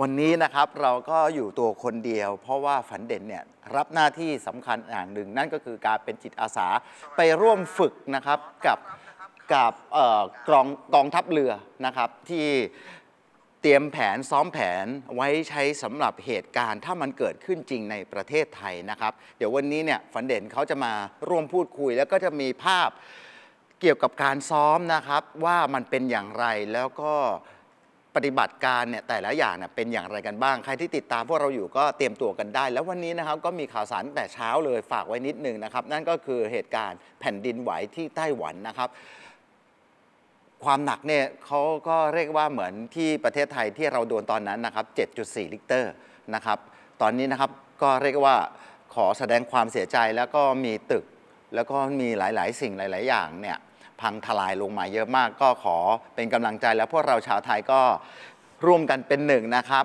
วันนี้นะครับเราก็อยู่ตัวคนเดียว เพราะว่าฝันเด่นเนี่ยรับหน้าที่สำคัญอย่างหนึ่ง นั่นก็คือการเป็นจิตอาสาไปร่วมฝึกนะครับกับกับกองกองทัพเรือนะครับที่เตรียมแผนซ้อมแผนไว้ใช้สำหรับเหตุการณ์ ถ้ามันเกิดขึ้นจริงในประเทศไทยนะครับ เดี๋ยววันนี้เนี่ยฝันเด่นเขาจะมาร่วมพูดคุย แล้วก็จะมีภาพเกี่ยวกับการซ้อมนะครับ ว่ามันเป็นอย่างไรแล้วก็ ปฏิบัติการเนี่ยแต่ละอย่างเป็นอย่างไรกันบ้าง ใครที่ติดตามพวกเราอยู่ก็เตรียมตัวกันได้ แล้ววันนี้นะครับก็มีข่าวสารแต่เช้าเลยฝากไว้นิดนึงนะครับ นั่นก็คือเหตุการณ์แผ่นดินไหวที่ไต้หวันนะครับ ความหนักเนี่ยเขาก็เรียกว่าเหมือนที่ประเทศไทยที่เราโดนตอนนั้นนะครับ 7.4 ริกเตอร์นะครับ ตอนนี้นะครับก็เรียกว่าขอแสดงความเสียใจแล้วก็มีตึก แล้วก็มีหลาย ๆ สิ่งหลาย ๆ อย่างเนี่ย พังทลายลงมาเยอะมากก็ขอเป็นกำลังใจแล้วพวกเราชาวไทยก็ร่วมกันเป็นหนึ่งนะครับ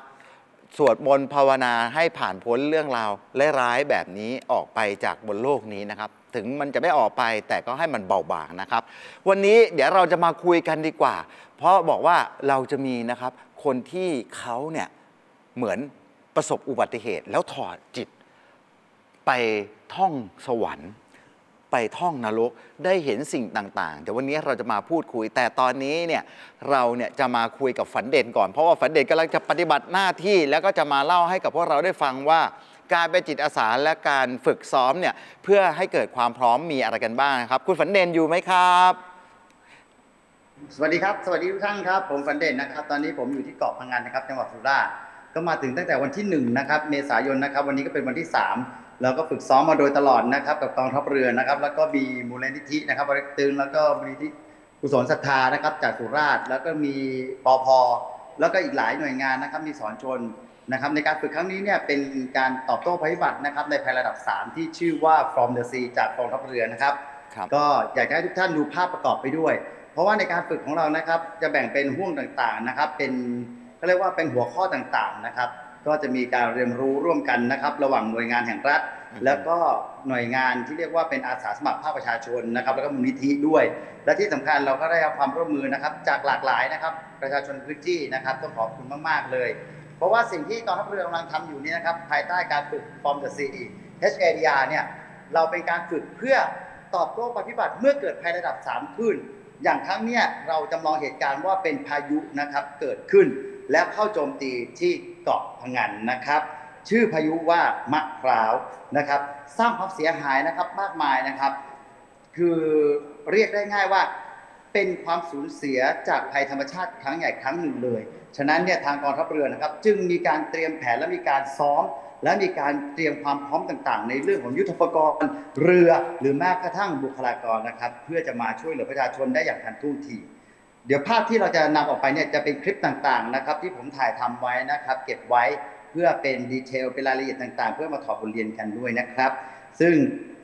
สวดมนต์ภาวนาให้ผ่านพ้นเรื่องราวและร้ายแบบนี้ออกไปจากบนโลกนี้นะครับ ถึงมันจะไม่ออกไปแต่ก็ให้มันเบาบางนะครับ วันนี้เดี๋ยวเราจะมาคุยกันดีกว่า เพราะบอกว่าเราจะมีนะครับ คนที่เขาเนี่ยเหมือนประสบอุบัติเหตุแล้วถอดจิตไปท่องสวรรค์ ไปท่องนรกได้เห็นสิ่งต่างๆ เดี๋ยววันนี้เราจะมาพูดคุย แต่ตอนนี้เนี่ยเราเนี่ยจะมาคุยกับฝันเด่นก่อน เพราะว่าฝันเด่นกำลังจะปฏิบัติหน้าที่ แล้วก็จะมาเล่าให้กับพวกเราได้ฟังว่า การเป็นจิตอาสาและการฝึกซ้อมเนี่ยเพื่อให้เกิดความพร้อมมีอะไรกันบ้างครับ คุณฝันเด่นอยู่ไหมครับ สวัสดีครับ สวัสดีทุกท่านครับ ผมฝันเด่นนะครับ ตอนนี้ผมอยู่ที่เกาะพังงานนะครับจังหวัดสุราษฎร์ก็มาถึงตั้งแต่วันที่1นะครับเมษายนนะครับวันนี้ก็เป็นวันที่ 3 แล้วก็ฝึกซ้อมมาโดยตลอดนะครับ กับกองทัพเรือนะครับ แล้วก็มีมูลนิธินะครับบริตึงแล้วก็มูลนิธิกุศลศรัทธานะครับ จากสุราษฎร์แล้วก็มีปอพแล้วก็อีกหลายหน่วยงานนะครับมีสอนชนนะครับในการฝึกครั้งนี้เนี่ยเป็นการตอบโต้ภัยพิบัตินะครับในภัยระดับ 3 ที่ชื่อว่า from the sea จากกองทัพเรือนะครับครับก็อยากจะให้ทุกท่านดูภาพประกอบไปด้วย เพราะว่าในการฝึกของเรานะครับจะแบ่งเป็นห่วงต่างๆนะครับ เป็นเขาเรียกว่าเป็นหัวข้อต่างๆนะครับ ก็จะมีการเรียนรู้ร่วมกันนะครับ ระหว่างหน่วยงานแห่งรัฐอือฮึแล้วก็หน่วยงานที่เรียกว่าเป็นอาสาสมัครภาคประชาชนนะครับ แล้วก็มูลนิธิด้วย และที่สำคัญเราก็ได้รับความร่วมมือนะครับ จากหลากหลายนะครับ ประชาชนพื้นที่นะครับ ต้องขอบคุณมากๆเลย เพราะว่าสิ่งที่กองทัพเรือกำลังทำอยู่นี้นะครับ ภายใต้การฝึก From the Sea HADR เนี่ยเราเป็นการฝึกเพื่อตอบโต้ภัยพิบัติเมื่อเกิดภัยระดับ 3 ขึ้น อย่างครั้งเนี้ยเราจำลองเหตุการณ์ว่าเป็นพายุนะครับเกิดขึ้น แล้วเข้าโจมตีที่เกาะพังงันนะครับ ชื่อพายุว่ามะพร้าวนะครับ สร้างความเสียหายนะครับมากมายนะครับ คือเรียกได้ง่ายว่าเป็นความสูญเสียจากภัยธรรมชาติครั้งใหญ่ครั้งหนึ่งเลย ฉะนั้นเนี่ยทางกองทัพเรือนะครับ จึงมีการเตรียมแผนและมีการซ้อม และมีการเตรียมความพร้อมต่างๆ ในเรื่องของยุทธปกรณ์เรือหรือแม้กระทั่งบุคลากรนะครับ เพื่อจะมาช่วยเหลือประชาชนได้อย่างทันท่วงที เดี๋ยวภาพที่เราจะนำออกไปเนี่ยจะเป็นคลิปต่างๆนะครับ ที่ผมถ่ายทำไว้นะครับ เก็บไว้เพื่อเป็นดีเทลเป็นรายละเอียดต่างๆ เพื่อมาถอดบทเรียนกันด้วยนะครับ ซึ่ง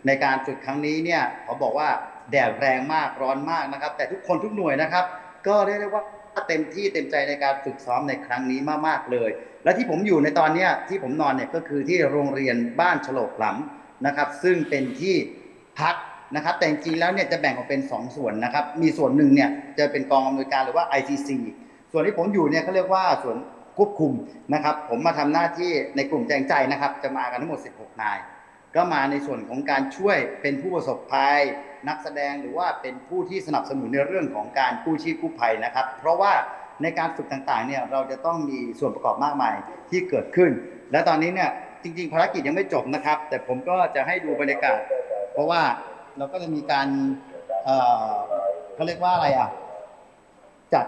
ในการฝึกครั้งนี้เนี่ยเขาบอกว่าแดดแรงมากร้อนมากนะครับ แต่ทุกคนทุกหน่วยนะครับ ก็เรียกได้ว่าเต็มที่เต็มใจในการฝึกซ้อมในครั้งนี้มากๆเลย และที่ผมอยู่ในตอนเนี้ยที่ผมนอนเนี่ยก็คือที่โรงเรียนบ้านฉลกหลำนะครับ ซึ่งเป็นที่พัก นะครับ แต่จริงๆแล้วเนี่ยจะแบ่งออกเป็น 2 ส่วนนะครับ มีส่วนหนึ่งเนี่ยจะเป็นกองอำนวยการหรือว่า ICC ส่วนที่ผมอยู่เนี่ยเขาเรียกว่าส่วนควบคุมนะครับ ผมมาทำหน้าที่ในกลุ่มแจงใจนะครับ จะมากันทั้งหมด 16 นาย ก็มาในส่วนของการช่วยเป็นผู้ประสบภัย นักแสดงหรือว่าเป็นผู้ที่สนับสนุนในเรื่องของการกู้ชีพกู้ภัยนะครับ เพราะว่าในการฝึกต่างๆเนี่ยเราจะต้องมีส่วนประกอบมากมายที่เกิดขึ้น และตอนนี้เนี่ยจริง ๆ ภารกิจยังไม่จบนะครับ แต่ผมก็จะให้ดูบรรยากาศ เพราะว่า เราก็จะมีการเขาเรียกว่าอะไรอะจัด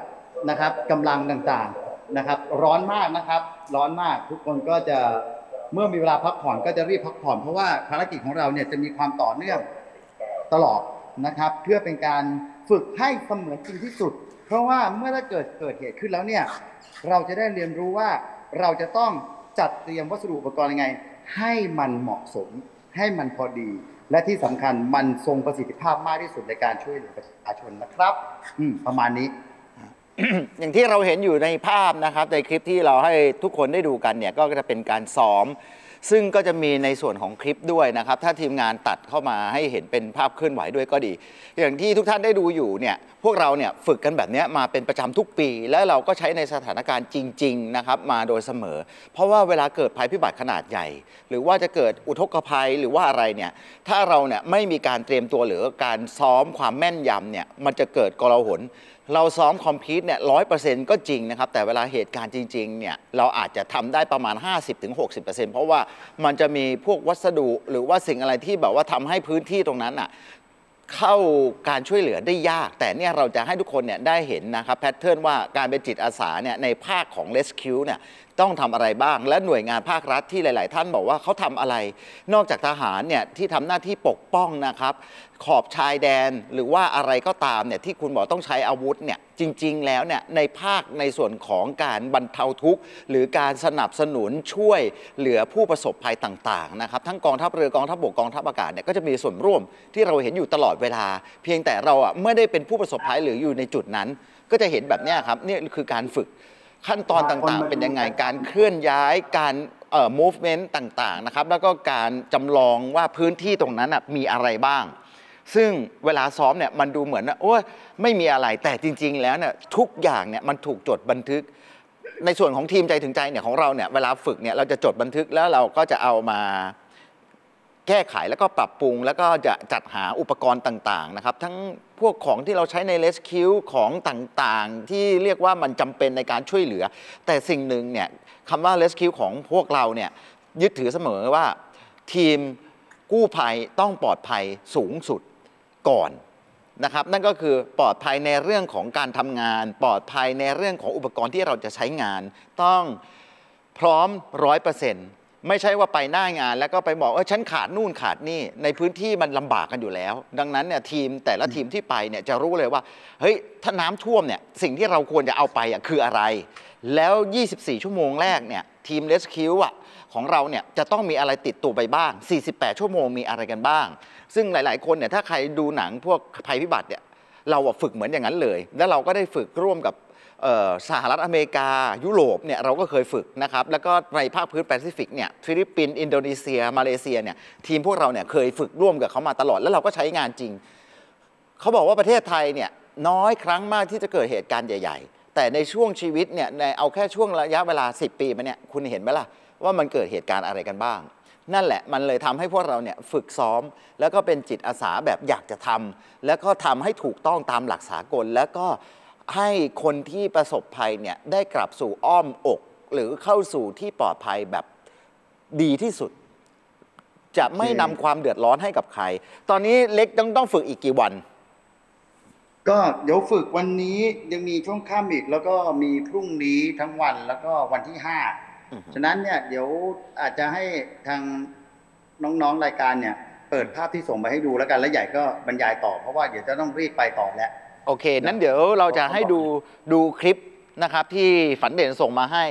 นะครับกำลังต่างๆนะครับ ร้อนมากนะครับ ร้อนมากทุกคนก็จะเมื่อมีเวลาพักผ่อนก็จะรีบพักผ่อนเพราะว่าภารกิจของเราเนี่ยจะมีความต่อเนื่องตลอดนะครับ เพื่อเป็นการฝึกให้เสมือนจริงที่สุด เพราะว่าเมื่อถ้าเกิดเกิดเหตุขึ้นแล้วเนี่ยเราจะได้เรียนรู้ว่าเราจะต้องจัดเตรียมวัสดุอุปกรณ์ยังไง ให้มันเหมาะสม ให้มันพอดี และที่สำคัญมันทรงประสิทธิภาพมากที่สุดในการช่วยเหลือประชาชนนะครับ อืมประมาณนี้ อย่างที่เราเห็นอยู่ในภาพนะครับ ในคลิปที่เราให้ทุกคนได้ดูกันเนี่ยก็จะเป็นการซ้อม ซึ่งก็จะมีในส่วนของคลิปด้วยนะครับ ถ้าทีมงานตัดเข้ามาให้เห็นเป็นภาพเคลื่อนไหวด้วยก็ดี อย่างที่ทุกท่านได้ดูอยู่เนี่ยพวกเราเนี่ยฝึกกันแบบนี้มาเป็นประจำทุกปี และเราก็ใช้ในสถานการณ์จริงๆนะครับมาโดยเสมอ เพราะว่าเวลาเกิดภัยพิบัติขนาดใหญ่ หรือว่าจะเกิดอุทกภัยหรือว่าอะไรเนี่ยถ้าเราเนี่ยไม่มีการเตรียมตัวหรือการซ้อมความแม่นยำเนี่ยมันจะเกิดกลาหน เราซ้อมคอมพิวต์เนี่ยร้อยเปอร์เซ็นต์ก็จริงนะครับ แต่เวลาเหตุการณ์จริงๆเนี่ยเราอาจจะทำได้ประมาณ 50-60%เพราะว่ามันจะมีพวกวัสดุหรือว่าสิ่งอะไรที่แบบว่าทำให้พื้นที่ตรงนั้นอะเข้าการช่วยเหลือได้ยาก แต่เนี่ยเราจะให้ทุกคนเนี่ยได้เห็นนะครับแพทเทิร์นว่าการเป็นจิตอาสาเนี่ยในภาคของ Rescue เนี่ย ต้องทำอะไรบ้าง และหน่วยงานภาครัฐที่หลาย ๆ ท่านบอกว่าเขาทำอะไร นอกจากทหารเนี่ยที่ทำหน้าที่ปกป้องนะครับ ขอบชายแดนหรือว่าอะไรก็ตามเนี่ยที่คุณบอกต้องใช้อาวุธเนี่ยจริง ๆ แล้วเนี่ยในภาคในส่วนของการบรรเทาทุกข์ หรือการสนับสนุนช่วยเหลือผู้ประสบภัยต่าง ๆ นะครับ ทั้งกองทัพเรือกองทัพบกกองทัพอากาศเนี่ยก็จะมีส่วนร่วมที่เราเห็นอยู่ตลอดเวลา เพียงแต่เราอะไม่ได้เป็นผู้ประสบภัยหรืออยู่ในจุดนั้น ก็จะเห็นแบบนี้ครับนี่คือการฝึก ขั้นตอนต่างๆ เป็นยังไงการเคลื่อนย้ายการเอ่อ movement ต่างๆนะครับแล้วก็การจำลองว่าพื้นที่ตรงนั้นน่ะมีอะไรบ้าง ซึ่งเวลาซ้อมเนี่ยมันดูเหมือนว่าโอ้ยไม่มีอะไรแต่จริง ๆ แล้วเนี่ยทุกอย่างเนี่ยมันถูกจดบันทึก ในส่วนของทีมใจถึงใจเนี่ยของเราเนี่ยเวลาฝึกเนี่ยเราจะจดบันทึกแล้วเราก็จะเอามา แก้ไขแล้วก็ปรับปรุง แล้วก็จะจัดหาอุปกรณ์ต่างๆนะครับทั้งพวกของที่เราใช้ในเลสคิวของต่างๆ ที่เรียกว่ามันจำเป็นในการช่วยเหลือ แต่สิ่งหนึ่งเนี่ยคำว่าเลสคิวของพวกเราเนี่ยยึดถือเสมอว่าทีมกู้ภัยต้องปลอดภัยสูงสุดก่อนนะครับนั่นก็คือปลอดภัยในเรื่องของการทำงาน ปลอดภัยในเรื่องของอุปกรณ์ที่เราจะใช้งาน ต้องพร้อมร้อยเปอร์เซ็นต์ ไม่ใช่ว่าไปหน้างาน แล้วก็ไปบอกว่าฉันขาดนู่นขาดนี่ในพื้นที่มันลำบากกันอยู่แล้ว ดังนั้นเนี่ยทีมแต่ละทีมที่ไปเนี่ยจะรู้เลยว่าเฮ้ยถ้าน้ำท่วมเนี่ยสิ่งที่เราควรจะเอาไปอะคืออะไร แล้ว 24 ชั่วโมงแรกเนี่ยทีมเลสคิวอะของเราเนี่ยจะต้องมีอะไรติดตัวไปบ้าง 48 ชั่วโมงมีอะไรกันบ้าง ซึ่งหลาย ๆ คนเนี่ยถ้าใครดูหนังพวกภัยพิบัติเนี่ยเราฝึกเหมือนอย่างนั้นเลย แล้วเราก็ได้ฝึกร่วมกับ สหรัฐอเมริกายุโรปเนี่ยเราก็เคยฝึกนะครับแล้วก็ในภาคพื้นแปซิฟิกเนี่ยฟิลิปปินส์อินโดนีเซีย มาเลเซียเนี่ยทีมพวกเราเนี่ยเคยฝึกร่วมกับเขามาตลอดแล้วเราก็ใช้งานจริง เขาบอกว่าประเทศไทยเนี่ยน้อยครั้งมากที่จะเกิดเหตุการณ์ใหญ่ ๆ แต่ในช่วงชีวิตเนี่ยในเอาแค่ช่วงระยะเวลา 10 ปีมาเนี่ยคุณเห็นไหมล่ะว่ามันเกิดเหตุการณ์อะไรกันบ้างนั่นแหละมันเลยทำให้พวกเราเนี่ยฝึกซ้อม แล้วก็เป็นจิตอาสาแบบอยากจะทำแล้วก็ทำให้ถูกต้องตามหลักสากลแล้วก็ ให้คนที่ประสบภัยเนี่ยได้กลับสู่อ้อมอก หรือเข้าสู่ที่ปลอดภัยแบบดีที่สุด จะไม่นำความเดือดร้อนให้กับใคร ตอนนี้เล็กต้องต้องฝึกอีกกี่วัน ก็เดี๋ยวฝึกวันนี้ยังมีช่วงค่ำอีก แล้วก็มีพรุ่งนี้ทั้งวันแล้วก็วันที่ห้าอือฮึฉะนั้นเนี่ยเดี๋ยวอาจจะให้ทางน้องๆรายการเนี่ย เปิดภาพที่ส่งไปให้ดูแล้วกันแล้วใหญ่ก็บรรยายต่อเพราะว่าเดี๋ยวจะต้องรีบไปต่อแล้ว โอเค นั้นเดี๋ยวเราจะให้ดูดูคลิปนะครับที่ฝันเด่นส่งมาให้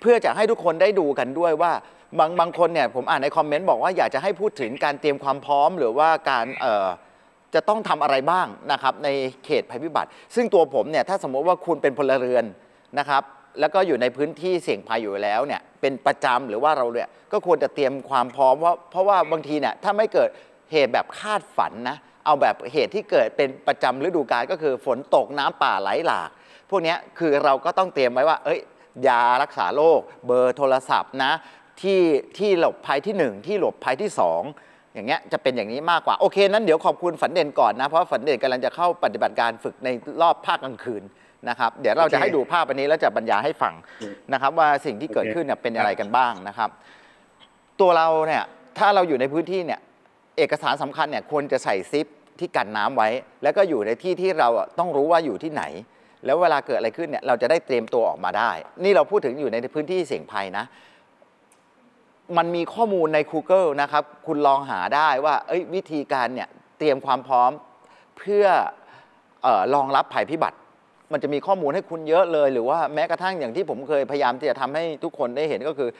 เพื่อจะให้ทุกคนได้ดูกันด้วยว่าบางบางคนเนี่ยผมอ่านในคอมเมนต์บอกว่าอยากจะให้พูดถึงการเตรียมความพร้อมหรือว่าการเอ่อจะต้องทำอะไรบ้างนะครับในเขตภัยพิบัติ ซึ่งตัวผมเนี่ยถ้าสมมติว่าคุณเป็นพลเรือนนะครับแล้วก็อยู่ในพื้นที่เสี่ยงภัยอยู่แล้วเนี่ยเป็นประจำหรือว่าเราเนี่ยก็ควรจะเตรียมความพร้อมว่าเพราะว่าบางทีเนี่ยถ้าไม่เกิดเหตุแบบคาดฝันนะ เอาแบบเหตุที่เกิดเป็นประจำฤดูกาลก็คือฝนตกน้ำป่าไหลหลาก พวกนี้คือเราก็ต้องเตรียมไว้ว่า เอ้ย ยารักษาโรคเบอร์โทรศัพท์นะที่ที่หลบภัยที่หนึ่งที่หลบภัยที่สองอย่างเงี้ยจะเป็นอย่างนี้มากกว่า โอเคนั้นเดี๋ยวขอบคุณฝันเด่นก่อนนะ เพราะฝันเด่นกำลังจะเข้าปฏิบัติการฝึกในรอบภาคกลางคืนนะครับ เดี๋ยวเราจะให้ดูภาพอันนี้แล้วจะบรรยายให้ฟังนะครับ ว่าสิ่งที่เกิดขึ้นเนี่ยเป็นอะไรกันบ้างนะครับ ตัวเราเนี่ยถ้าเราอยู่ในพื้นที่เนี่ย เอกสารสำคัญเนี่ยควรจะใส่ซิปที่กันน้ำไว้ แล้วก็อยู่ในที่ที่เราต้องรู้ว่าอยู่ที่ไหน แล้วเวลาเกิดอะไรขึ้นเนี่ยเราจะได้เตรียมตัวออกมาได้ นี่เราพูดถึงอยู่ในพื้นที่เสี่ยงภัยนะ มันมีข้อมูลใน Google นะครับ คุณลองหาได้ว่าเอ้ยวิธีการเนี่ยเตรียมความพร้อมเพื่อออรองรับภัยพิบัติมันจะมีข้อมูลให้คุณเยอะเลย หรือว่าแม้กระทั่งอย่างที่ผมเคยพยายามที่จะทำให้ทุกคนได้เห็นก็คือ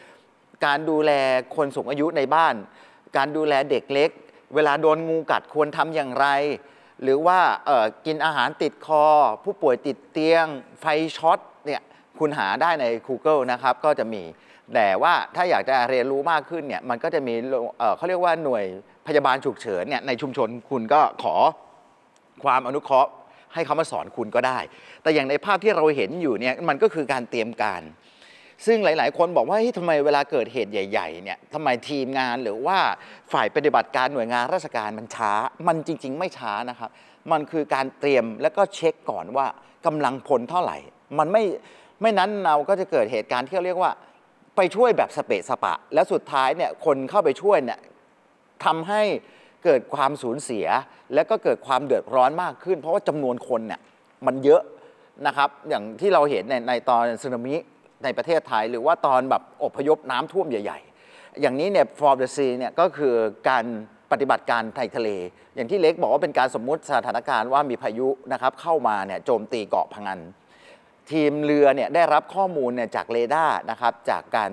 การดูแลคนสูงอายุในบ้าน การดูแลเด็กเล็ก เวลาโดนงูกัดควรทำอย่างไร หรือว่ากินอาหารติดคอ ผู้ป่วยติดเตียง ไฟช็อตเนี่ยคุณหาได้ใน Google นะครับ ก็จะมี แต่ว่าถ้าอยากจะเรียนรู้มากขึ้นเนี่ยมันก็จะมีเเขาเรียกว่าหน่วยพยาบาลฉุกเฉินเนี่ยในชุมชนคุณก็ขอความอนุเคราะห์ให้เขามาสอนคุณก็ได้ แต่อย่างในภาพที่เราเห็นอยู่เนี่ยมันก็คือการเตรียมการ ซึ่งหลาย ๆ คนบอกว่าทำไมเวลาเกิดเหตุใหญ่ ๆ เนี่ยทำไมทีมงานหรือว่าฝ่ายปฏิบัติการหน่วยงานราชการมันช้า มันจริง ๆ ไม่ช้านะครับ มันคือการเตรียมแล้วก็เช็คก่อนว่ากำลังพลเท่าไหร่ มันไม่ไม่นั้นเราก็จะเกิดเหตุการณ์ที่เราเรียกว่าไปช่วยแบบสเปะสปะ แล้วสุดท้ายเนี่ยคนเข้าไปช่วยเนี่ยทำให้เกิดความสูญเสีย แล้วก็เกิดความเดือดร้อนมากขึ้น เพราะว่าจำนวนคนเนี่ยมันเยอะนะครับ อย่างที่เราเห็นในในตอนสึนามิ ในประเทศไทย หรือว่าตอนแบบอพยพน้ำท่วมใหญ่ ๆ อย่างนี้เนี่ย for the sea เนี่ยก็คือการปฏิบัติการในทะเล อย่างที่เล็กบอกว่าเป็นการสมมุติสถานการณ์ว่ามีพายุนะครับเข้ามาเนี่ยโจมตีเกาะพังงานทีมเรือเนี่ยได้รับข้อมูลเนี่ยจากเรดาร์นะครับจากการ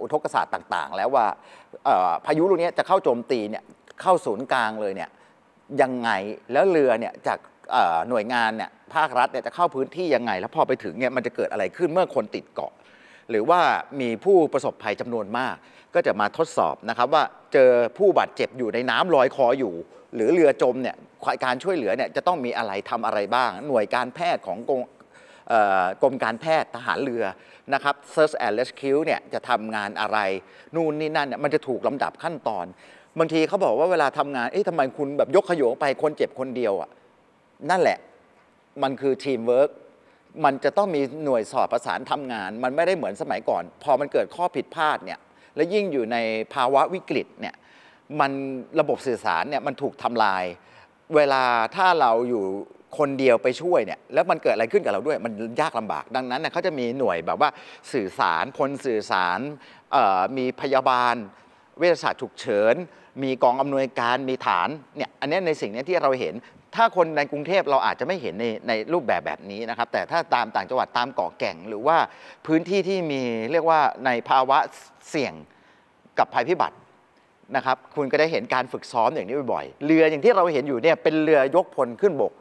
อุทกศาสตร์ต่างๆ แล้วว่าพายุลูกนี้จะเข้าโจมตีเนี่ยเข้าศูนย์กลางเลยเนี่ยยังไงแล้วเรือเนี่ยจากหน่วยงานเนี่ย ภาครัฐเนี่ยจะเข้าพื้นที่ยังไง แล้วพอไปถึงเนี่ยมันจะเกิดอะไรขึ้นเมื่อคนติดเกาะ หรือว่ามีผู้ประสบภัยจำนวนมาก ก็จะมาทดสอบนะครับว่าเจอผู้บาดเจ็บอยู่ในน้ำลอยคออยู่ หรือเรือจมเนี่ยการช่วยเหลือเนี่ยจะต้องมีอะไรทำอะไรบ้าง หน่วยการแพทย์ของกรมกรมการแพทย์ทหารเรือนะครับ Search and Rescue เนี่ยจะทำงานอะไร นู่นนี่นั่นเนี่ยมันจะถูกลำดับขั้นตอน บางทีเขาบอกว่าเวลาทำงาน เอ๊ะทำไมคุณแบบยกขยงไปคนเจ็บคนเดียวอะนั่นแหละ มันคือทีมเวิร์กมันจะต้องมีหน่วยสอดประสานทำงาน มันไม่ได้เหมือนสมัยก่อน พอมันเกิดข้อผิดพลาดเนี่ยและยิ่งอยู่ในภาวะวิกฤตเนี่ยมันระบบสื่อสารเนี่ยมันถูกทำลาย เวลาถ้าเราอยู่คนเดียวไปช่วยเนี่ยแล้วมันเกิดอะไรขึ้นกับเราด้วยมันยากลำบากดังนั้นเนี่ยเขาจะมีหน่วยแบบว่าสื่อสารพลสื่อสารมีพยาบาล เวชศาสตร์ฉุกเฉิน มีกองอำนวยการมีฐานเนี่ยอันนี้ในสิ่งนี้ที่เราเห็น ถ้าคนในกรุงเทพเราอาจจะไม่เห็นในในรูปแบบแบบนี้นะครับ แต่ถ้าตามต่างจังหวัดตามเกาะแก่ง หรือว่าพื้นที่ที่มีเรียกว่าในภาวะเสี่ยงกับภัยพิบัตินะครับ คุณก็ได้เห็นการฝึกซ้อมอย่างนี้บ่อยๆ เรืออย่างที่เราเห็นอยู่เนี่ยเป็นเรือยกพลขึ้นบก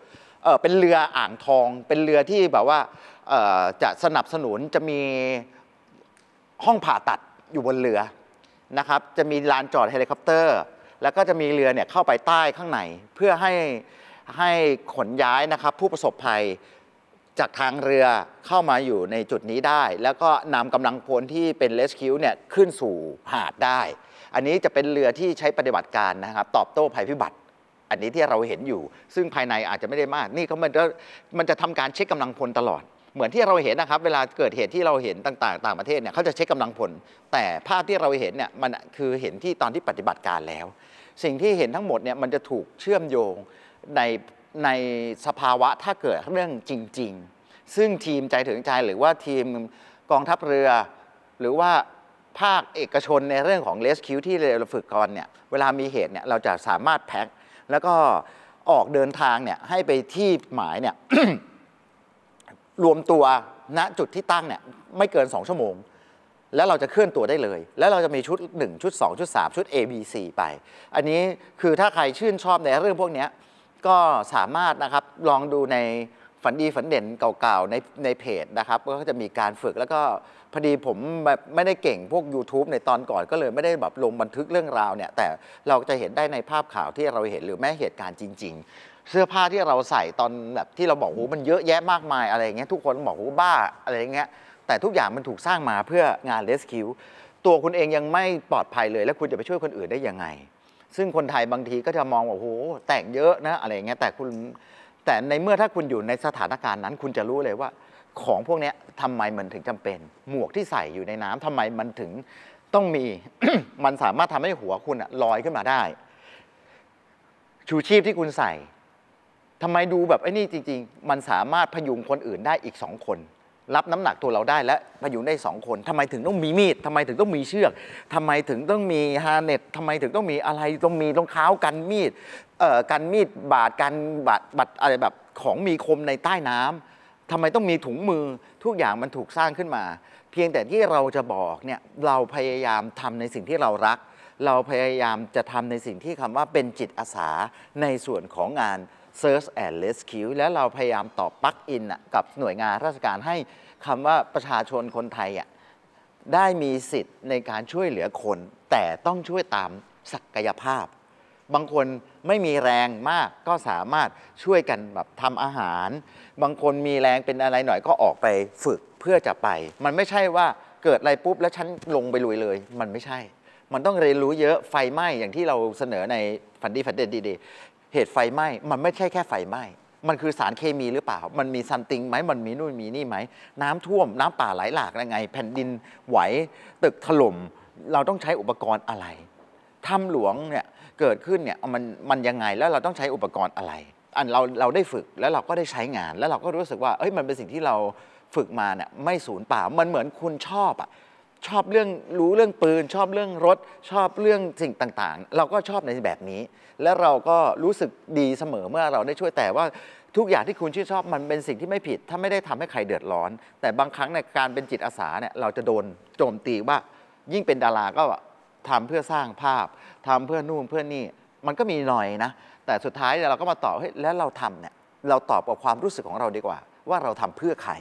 เออเป็นเรืออ่างทอง เป็นเรือที่แบบว่าเออจะสนับสนุนจะมีห้องผ่าตัดอยู่บนเรือนะครับ จะมีลานจอดเฮลิคอปเตอร์ แล้วก็จะมีเรือเนี่ยเข้าไปใต้ข้างในเพื่อให้ ให้ขนย้ายนะครับผู้ประสบภัยจากทางเรือเข้ามาอยู่ในจุดนี้ได้ แล้วก็นำกำลังพลที่เป็นเลสคิวเนี่ยขึ้นสู่หาดได้ อันนี้จะเป็นเรือที่ใช้ปฏิบัติการนะครับ ตอบโต้ภัยพิบัติ อันนี้ที่เราเห็นอยู่ ซึ่งภายในอาจจะไม่ได้มาก นี่ก็มันจะมันจะทำการเช็คกำลังพลตลอด เหมือนที่เราเห็นนะครับ เวลาเกิดเหตุที่เราเห็นต่างๆ ต่างประเทศเนี่ยเขาจะเช็คกำลังพล แต่ภาพที่เราเห็นเนี่ยมันคือเห็นที่ตอนที่ปฏิบัติการแล้ว สิ่งที่เห็นทั้งหมดเนี่ยมันจะถูกเชื่อมโยง ในในสภาวะถ้าเกิดเรื่องจริง ๆ ซึ่งทีมใจถึงใจหรือว่าทีมกองทัพเรือ หรือว่าภาคเอกชนในเรื่องของเลสคิวที่เราฝึกก่อนเนี่ยเวลามีเหตุเนี่ยเราจะสามารถแพ็คแล้วก็ออกเดินทางเนี่ยให้ไปที่หมายเนี่ยรวมตัวณจุดที่ตั้งเนี่ยไม่เกิน 2 ชั่วโมง แล้วเราจะเคลื่อนตัวได้เลย แล้วเราจะมีชุด 1 ชุด 2 ชุด 3 ชุด A B C ไป อันนี้คือถ้าใครชื่นชอบในเรื่องพวกนี้ ก็สามารถนะครับลองดูในฝันดีฝันเด่นเก่าๆในในเพจนะครับก็จะมีการฝึกแล้วก็พอดีผมแบบไม่ได้เก่งพวก YouTube ในตอนก่อนก็เลยไม่ได้แบบลงบันทึกเรื่องราวเนี่ย แต่เราจะเห็นได้ในภาพข่าวที่เราเห็นหรือแม้เหตุการณ์จริง ๆ เสื้อผ้าที่เราใส่ตอนแบบที่เราบอกโอ้มันเยอะแยะมากมายอะไรอย่างเงี้ยทุกคนบอกว่าบ้าอะไรอย่างเงี้ยแต่ทุกอย่างมันถูกสร้างมาเพื่องาน Rescue ตัวคุณเองยังไม่ปลอดภัยเลย แล้วคุณจะไปช่วยคนอื่นได้ยังไง ซึ่งคนไทยบางทีก็จะมองว่าโอ้โหแต่งเยอะนะอะไรอย่างเงี้ยแต่คุณแต่ในเมื่อถ้าคุณอยู่ในสถานการณ์นั้น คุณจะรู้เลยว่าของพวกนี้ทำไมมันถึงจำเป็น หมวกที่ใส่อยู่ในน้ำทำไมมันถึงต้องมี มันสามารถทำให้หัวคุณอะลอยขึ้นมาได้ ชูชีพที่คุณใส่ทำไมดูแบบไอ้นี่จริง ๆ มันสามารถพยุงคนอื่นได้อีกสองคน รับน้ำหนักตัวเราได้และพยุงได้สองคนทำไมถึงต้องมีมีดทำไมถึงต้องมีเชือกทำไมถึงต้องมีฮาร์เน็ตทำไมถึงต้องมีอะไรต้องมีรองเท้ากันมีดเอ่อกันมีดบาดกันบาดบัดอะไรแบบของมีคมในใต้น้ำทำไมต้องมีถุงมือทุกอย่างมันถูกสร้างขึ้นมา เพียงแต่ที่เราจะบอกเนี่ยเราพยายามทำในสิ่งที่เรารัก เราพยายามจะทำในสิ่งที่คำว่าเป็นจิตอาสาในส่วนของงาน Search and Rescue และเราพยายามตอบปลั๊กอินกับหน่วยงานราชการให้คำว่าประชาชนคนไทยได้มีสิทธิ์ในการช่วยเหลือคน แต่ต้องช่วยตามศักยภาพ บางคนไม่มีแรงมากก็สามารถช่วยกันแบบทำอาหาร บางคนมีแรงเป็นอะไรหน่อยก็ออกไปฝึกเพื่อจะไป มันไม่ใช่ว่าเกิดอะไรปุ๊บแล้วฉันลงไปลุยเลย มันไม่ใช่ มันต้องเรียนรู้เยอะไฟไหม้อย่างที่เราเสนอในฟันดี้ฟันเดนดีดี เหตุไฟไหม้มันไม่ใช่แค่ไฟไหม้มันคือสารเคมีหรือเปล่า มันมีซัมติงไหม มันมีนู่นมีนี่ไหม น้ำท่วม น้ำป่าไหลหลากยังไง แผ่นดินไหว ตึกถล่ม เราต้องใช้อุปกรณ์อะไรถ้ำหลวงเนี่ยเกิดขึ้นเนี่ยมันมันยังไง แล้วเราต้องใช้อุปกรณ์อะไร อันเราเราได้ฝึกแล้วเราก็ได้ใช้งาน แล้วเราก็รู้สึกว่า เอ้ย มันเป็นสิ่งที่เราฝึกมาเนี่ยไม่สูญเปล่า มันเหมือนคุณชอบอะ ชอบเรื่องรู้เรื่องปืน ชอบเรื่องรถ ชอบเรื่องสิ่งต่างๆ เราก็ชอบในแบบนี้ แล้วเราก็รู้สึกดีเสมอเมื่อเราได้ช่วยแต่ว่าทุกอย่างที่คุณชื่นชอบมันเป็นสิ่งที่ไม่ผิด ถ้าไม่ได้ทำให้ใครเดือดร้อน แต่บางครั้งในการเป็นจิตอาสาเนี่ยเราจะโดนโจมตีว่ายิ่งเป็นดาราก็ทำเพื่อสร้างภาพทำเพื่อนู่นเพื่อนี่มันก็มีหน่อยนะ แต่สุดท้ายเราก็มาตอบเฮ้ยแล้วเราทำเนี่ยเราตอบกับความรู้สึกของเราดีกว่า ว่าเราทำเพื่อใคร